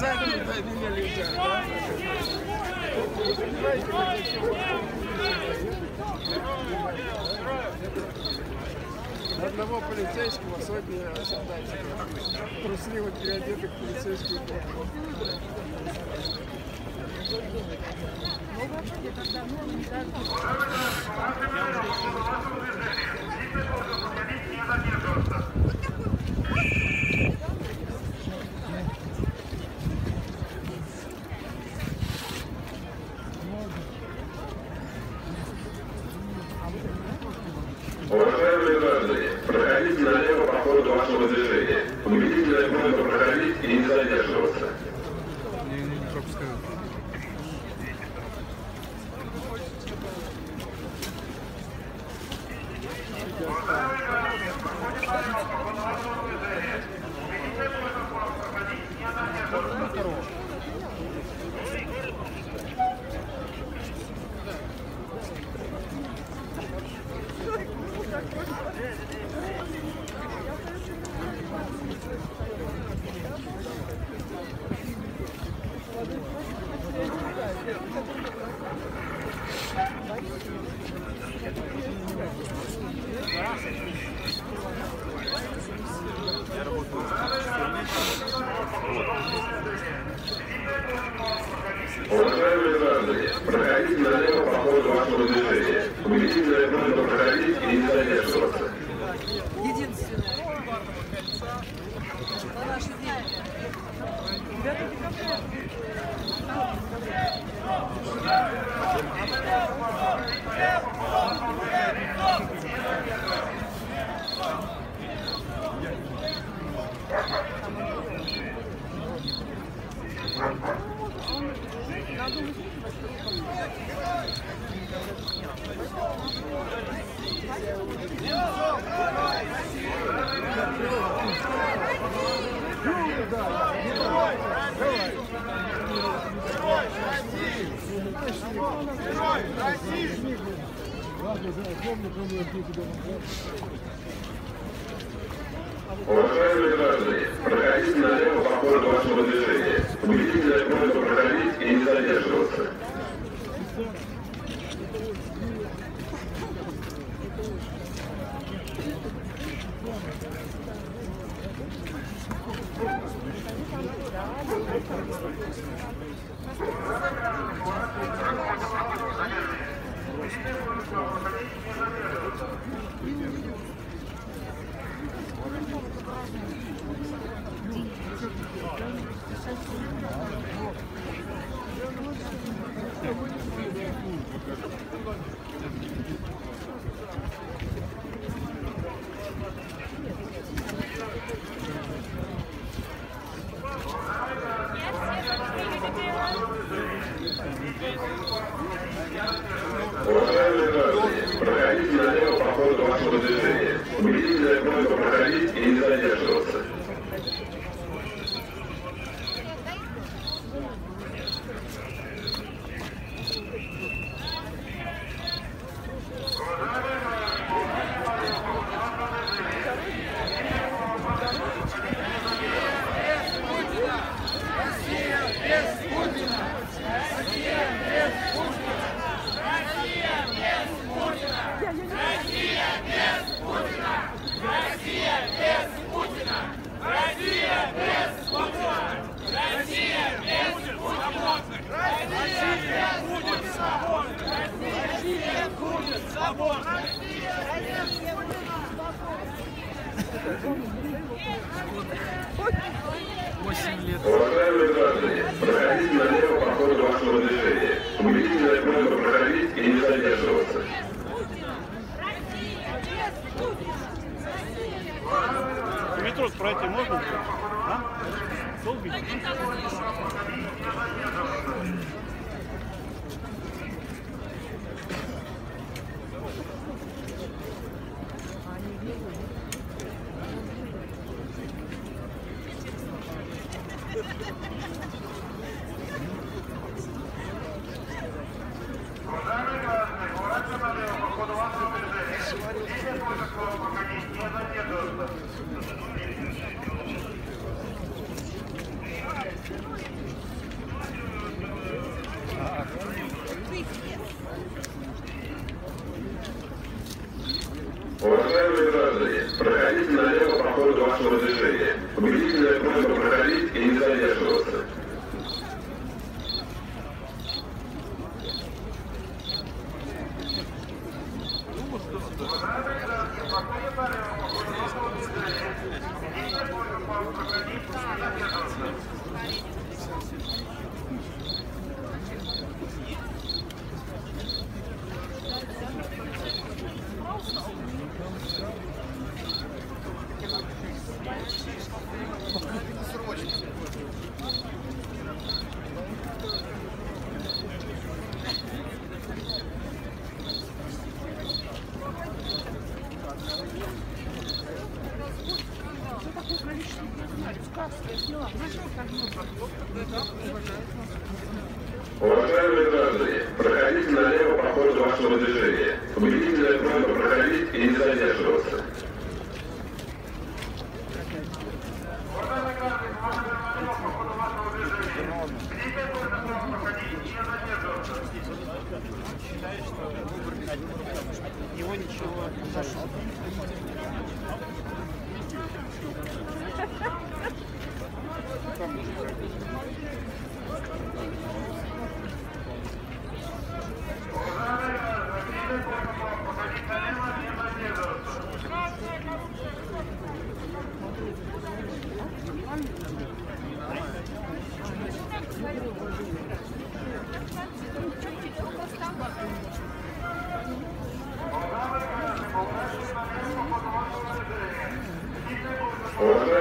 сами на меня лежат. Да? На одного полицейского сотни осаждателей. Трусливо переодетых полицейских. Ну, вообще, когда нормы не дадут. Уважаемые граждане, проходите налево по ходу вашего движения. Убедительно просьба проходить и не задерживаться.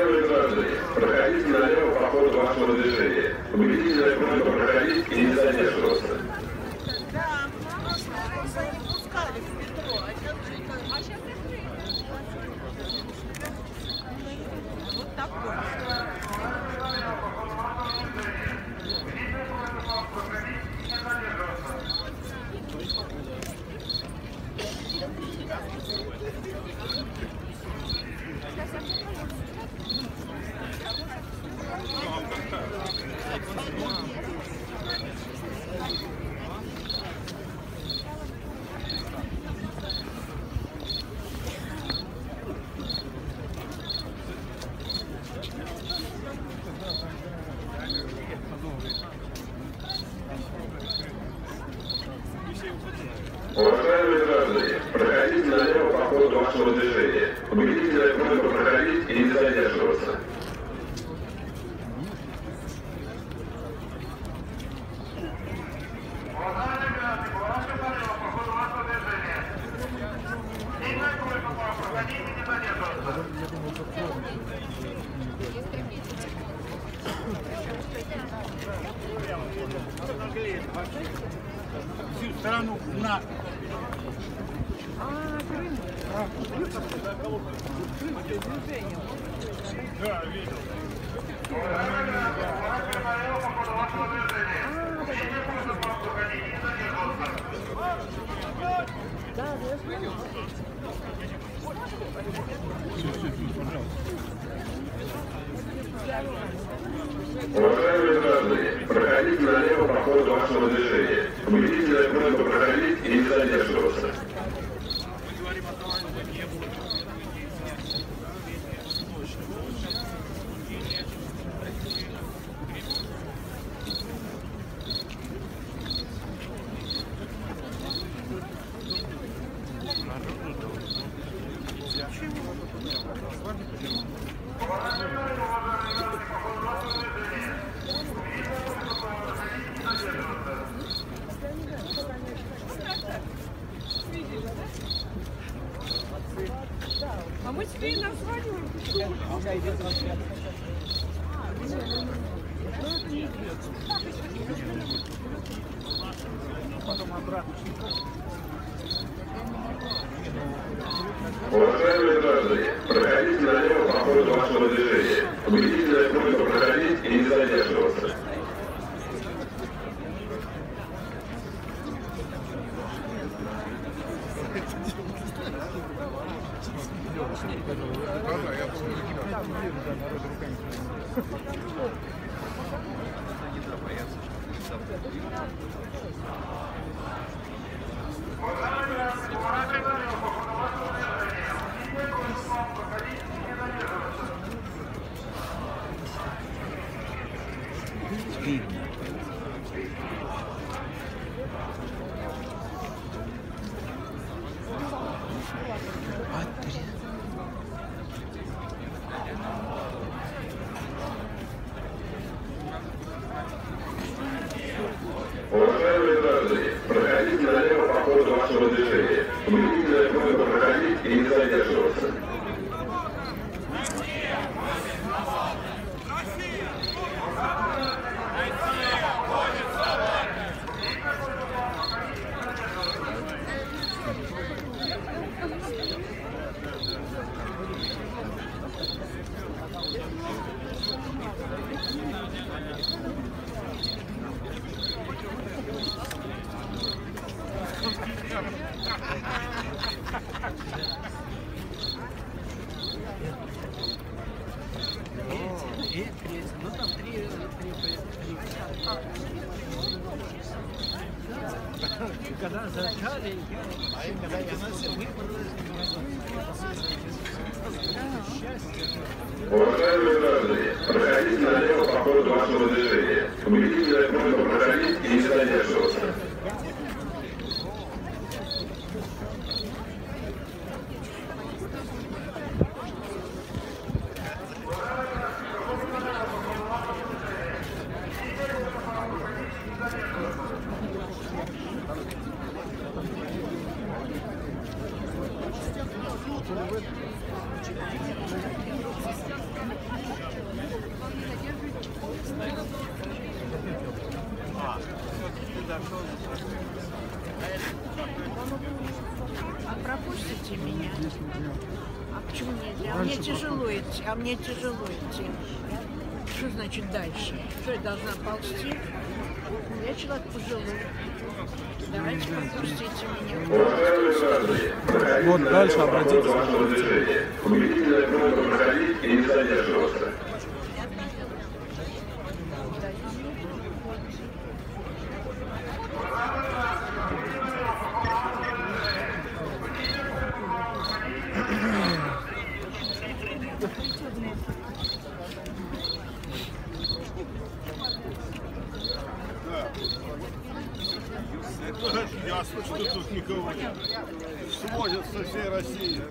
Уважаемые граждане, проходите налево по ходу вашего движения. Убедительная просьба проходить и не задерживаться. Да, видел. Да, я понял. Все, все, пожалуйста. Потом обратно. журналистки не задерживаться. Что я должна ползти? Я человек пожилой. Давайте меня. Вот дальше обратитесь. проходить и не задерживаться. Ясно, что тут никого нет. Свозят со всей России.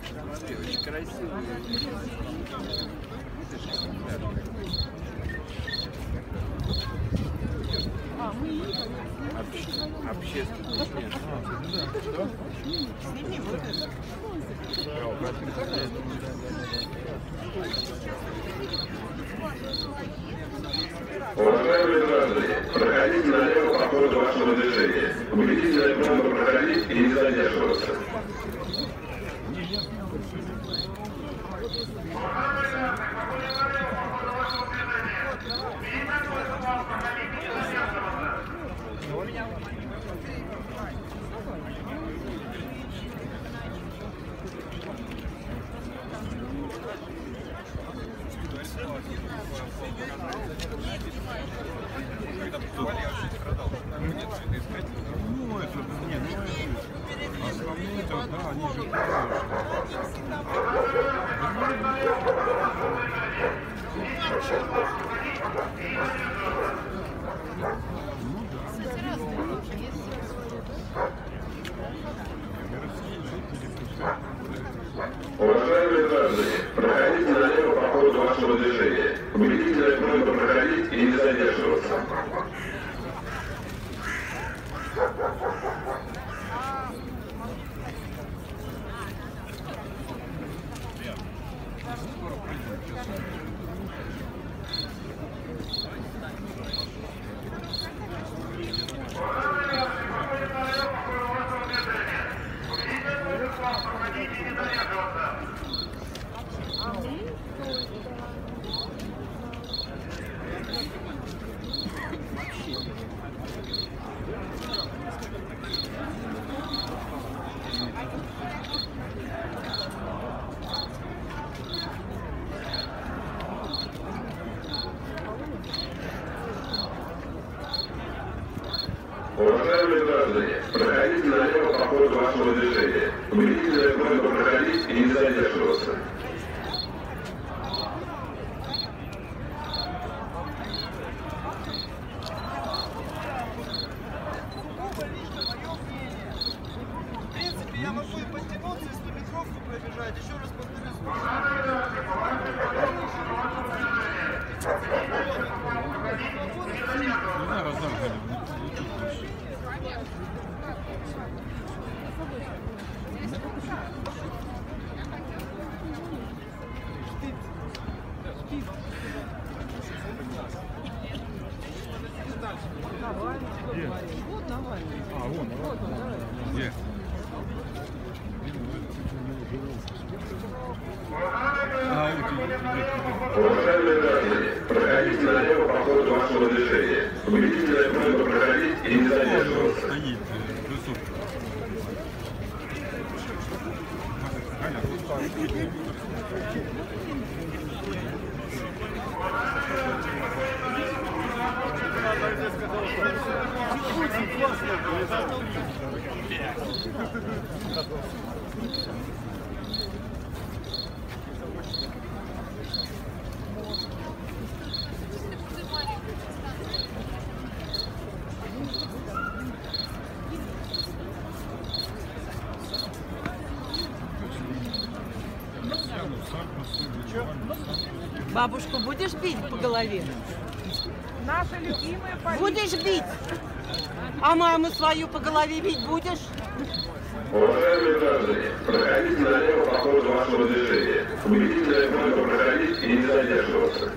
Уважаемые граждане, проходите налево по ходу вашего Убедительная просьба проходить и не задерживаться. Ну, это, нет, ну, основные, это, да, они же Уважаемые Уважаемые граждане, проходите налево по ходу вашего движения. Убедительная просьба проходить и не задерживаться. В принципе, я могу и подтянуться, и 100 метровку пробежать. Еще раз повторюсь. не знаю, раздам Где? А, вон, Где? А, вот, идет, идет, идет. Уважаемые граждане, проходите налево по ходу вашего движения. Убедительная просьба проходить и не задерживаться. Стоит, э, высотка. Бабушку будешь бить по голове? Наша любимая полиция. Будешь бить? А маму свою по голове бить будешь? Уважаемые граждане, проходите налево по ходу вашего движения. Убедительная просьба проходить и не задерживаться.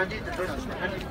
Candide,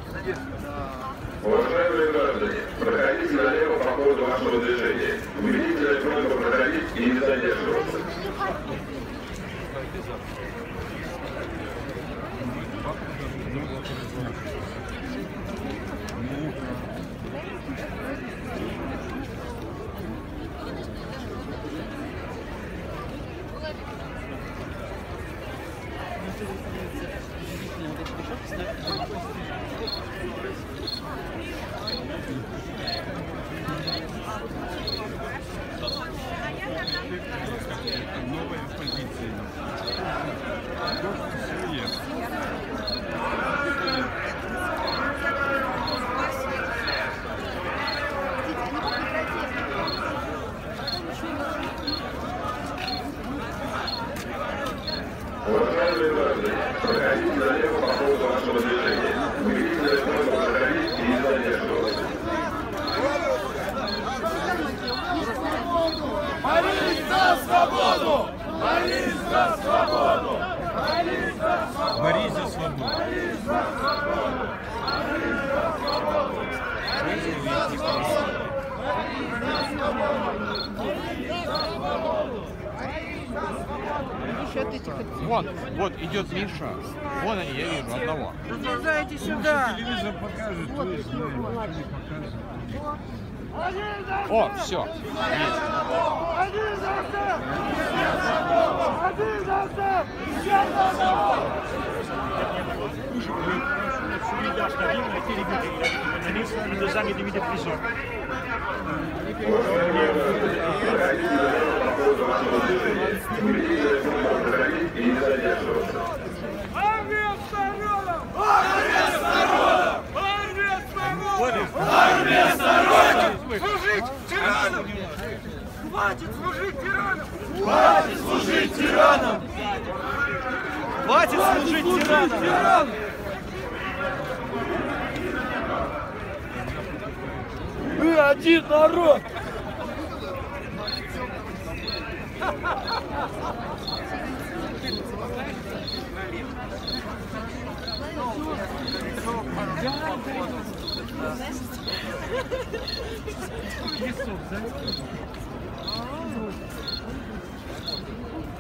Вот, все. Thank you. Хватит служить тиранам! Хватит служить тиранам! Хватит служить тиранам! Мы один народ! Лесок, да? Thank you.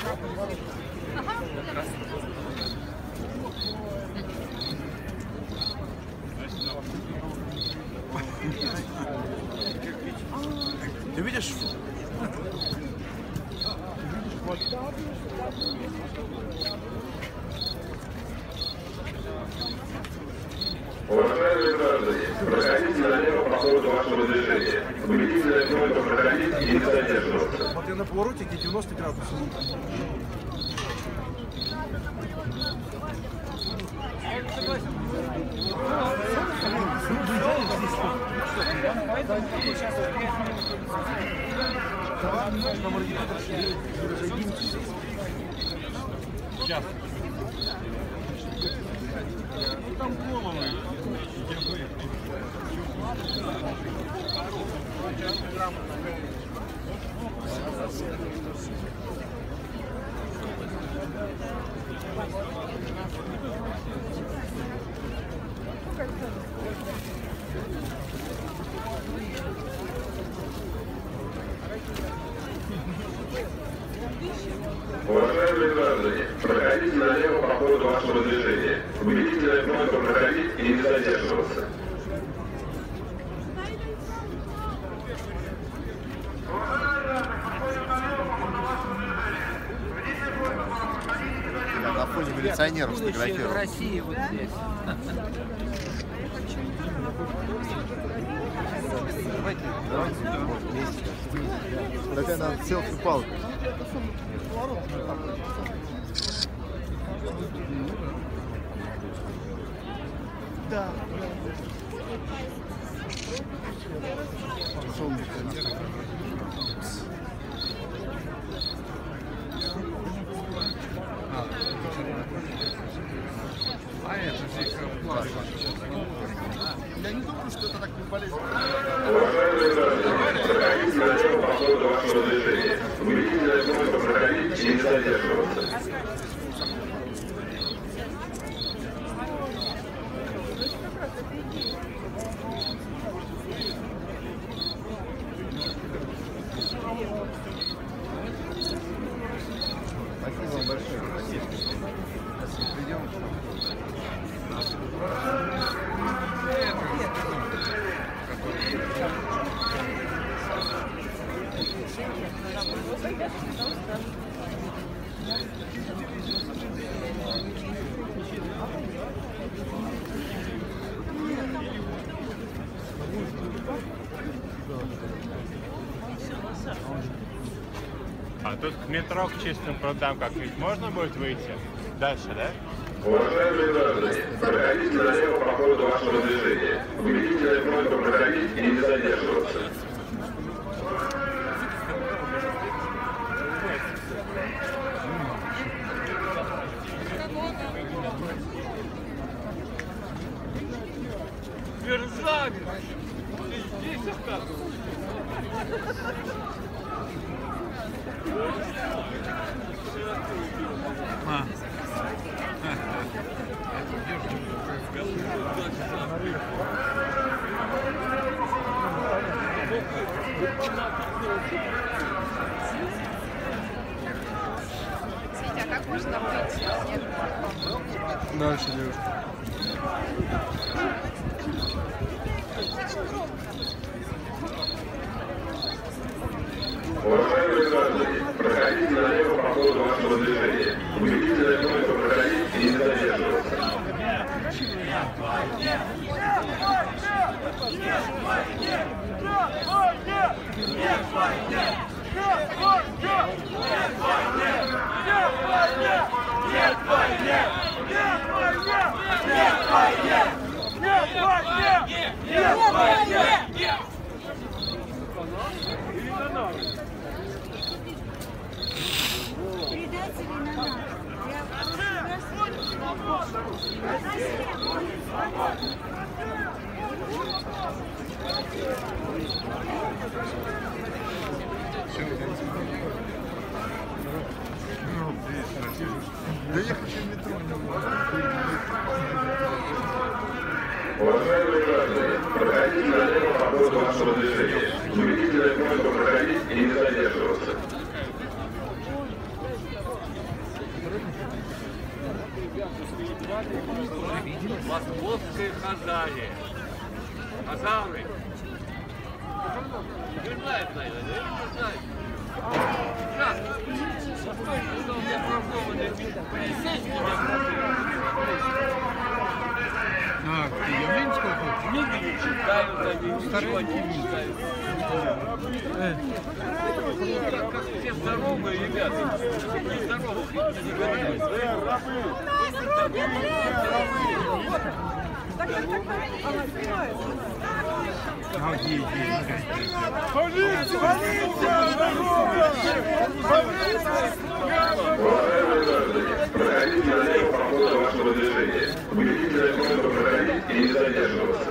Ты видишь? Уважаемые граждане, проходите налево по ходу вашего движения. Убедительно проходите и не задерживайтесь тебя на повороте, где 90 градусов. Сейчас. Там головы. Герои. Уважаемые граждане, проходите налево по ходу вашего движения. Убедительная просьба проходить и не задерживаться. Я на милиционеров сфотографировал. России вот здесь. Давайте, давайте вместе. Такая надо селфи-палка. Да. А это здесь плавает. Я не думаю, что это так не полезно. Уважаемые граждане, проходите налево по ходу вашего движения. Убедительная просьба проходить и не задерживаться. Спасибо вам большое. Спасибо. Спасибо. Придем. А тут к метро, к чистым прудам как-нибудь можно будет выйти? Дальше, да? Уважаемые граждане, проходите налево по ходу вашего движения. Убедительная просьба проходить и не задерживаться. Дальше, девушка. Уважаемые граждане, проходите налево по ходу вашего движения. Убедительная просьба проходить и не задерживаться. Доехать еще метро не Уважаемые граждане, проходите налево по ходу вашего движения. Убедительная просьба проходить и не задерживаться. Московское Хазария. Хазары. Вы знаете, наверное, да? Вы знаете. Как? Что у меня проблема? Полицейский А, ты Явлинского хочешь? Книги не читаю, ним ничего не читаю. Как, как все здоровые ребята. Не здоровых никто не говорит. Так, так, так, так. Она снимает. А где, где? Уважаемые граждане, проходите налево по ходу вашего движения. Убедительная просьба проходить и не задерживаться.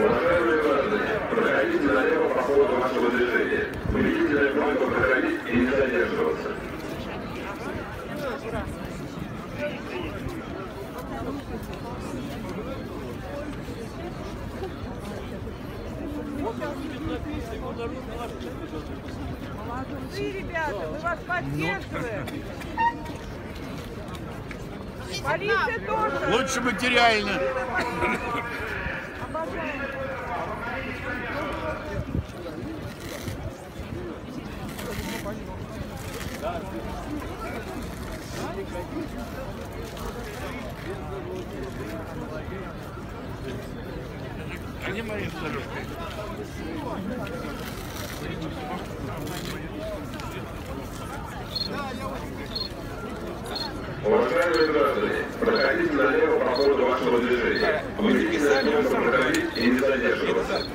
Уважаемые граждане, проходите налево по ходу вашего движения. Убедительная просьба проходить и не задерживаться. Молодцы, ребята, мы вас поддерживаем. Полиция тоже. Лучше материально. Мария Старушка? Уважаемые граждане, проходите налево по ходу вашего движения. Убедительная просьба проходить и не задерживаться.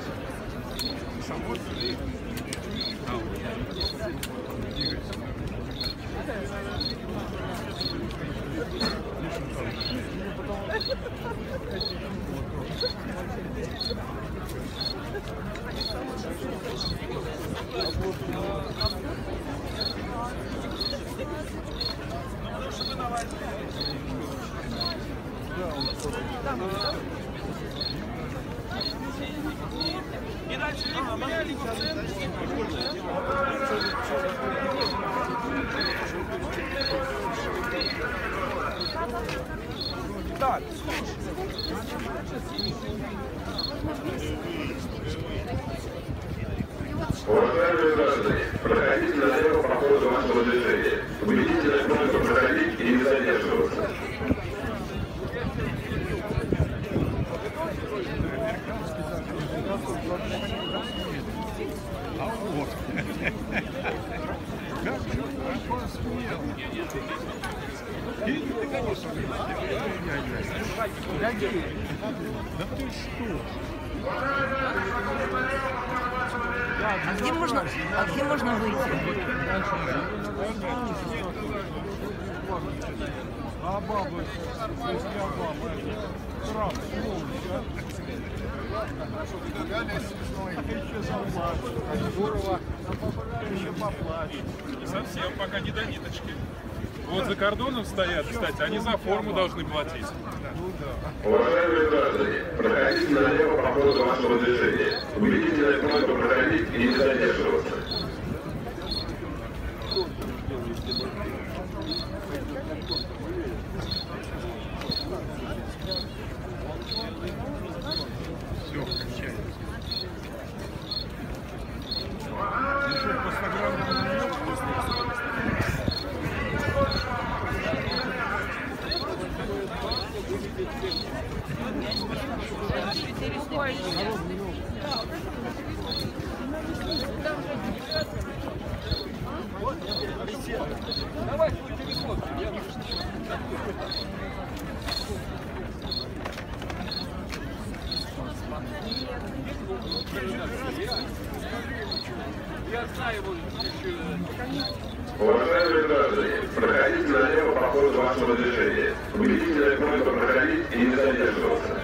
Уважаемые граждане, проходите налево по ходу вашего движения. Убедительная просьба проходить и не задерживаться. А где можно, а где можно выйти? Поплачу. Совсем пока не до ниточки. Вот за кордоном стоят, кстати, они за форму должны платить. Уважаемые граждане, проходите налево по ходу вашего движения. Убедительная просьба проходить и не задерживаться. задерживаться.